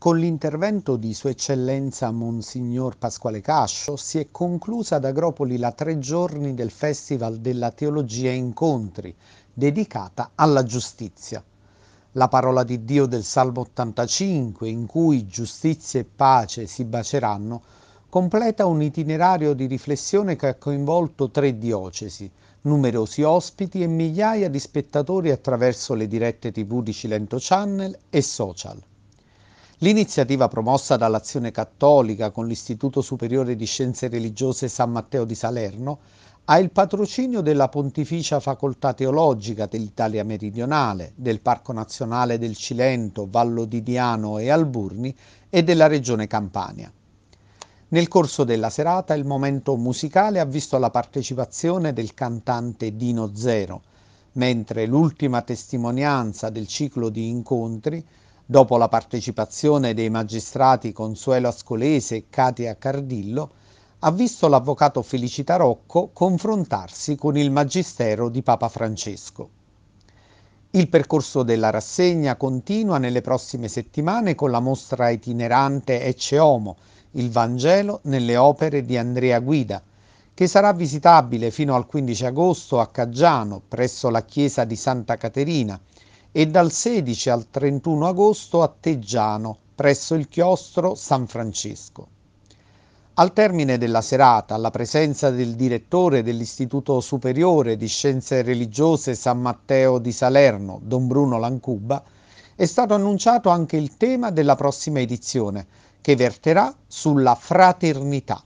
Con l'intervento di Sua Eccellenza Monsignor Pasquale Cascio si è conclusa ad Agropoli la tre giorni del Festival della Teologia Incontri, dedicata alla giustizia. La parola di Dio del Salmo 85, in cui giustizia e pace si baceranno, completa un itinerario di riflessione che ha coinvolto tre diocesi, numerosi ospiti e migliaia di spettatori attraverso le dirette tv di Cilento Channel e social. L'iniziativa promossa dall'Azione Cattolica con l'Istituto Superiore di Scienze Religiose San Matteo di Salerno ha il patrocinio della Pontificia Facoltà Teologica dell'Italia Meridionale, del Parco Nazionale del Cilento, Vallo di Diano e Alburni e della Regione Campania. Nel corso della serata il momento musicale ha visto la partecipazione del cantante Dino Zero, mentre l'ultima testimonianza del ciclo di incontri Dopo la partecipazione dei magistrati Consuelo Ascolese e Katia Cardillo, ha visto l'avvocato Felicita Rocco confrontarsi con il magistero di Papa Francesco. Il percorso della rassegna continua nelle prossime settimane con la mostra itinerante Ecce Homo, il Vangelo nelle opere di Andrea Guida, che sarà visitabile fino al 15 agosto a Caggiano, presso la chiesa di Santa Caterina, e dal 16 al 31 agosto a Teggiano, presso il chiostro San Francesco. Al termine della serata, alla presenza del direttore dell'Istituto Superiore di Scienze Religiose San Matteo di Salerno, Don Bruno Lancuba, è stato annunciato anche il tema della prossima edizione, che verterà sulla fraternità.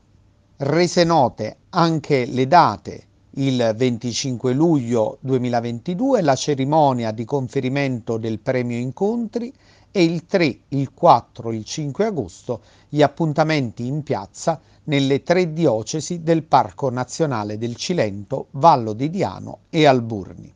Rese note anche le date il 25 luglio 2022 la cerimonia di conferimento del premio Incontri e il 3, il 4 e il 5 agosto gli appuntamenti in piazza nelle tre diocesi del Parco Nazionale del Cilento, Vallo di Diano e Alburni.